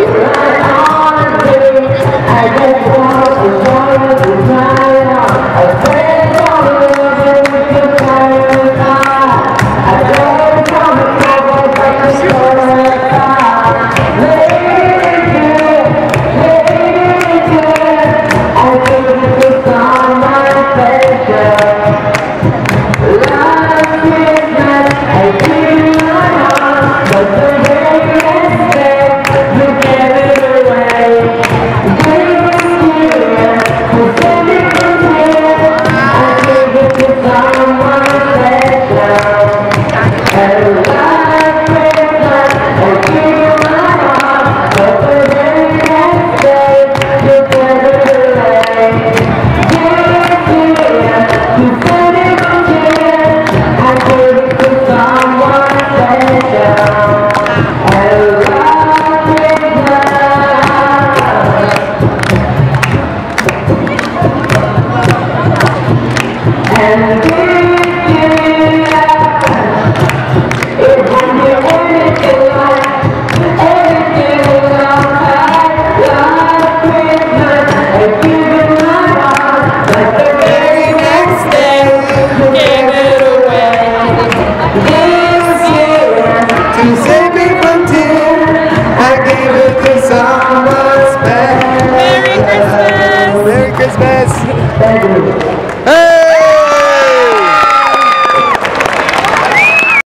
I Merry Christmas! If you're in my heart, the very next day, give it away. This year, to save me from tears, I gave it to someone's best. Merry Christmas!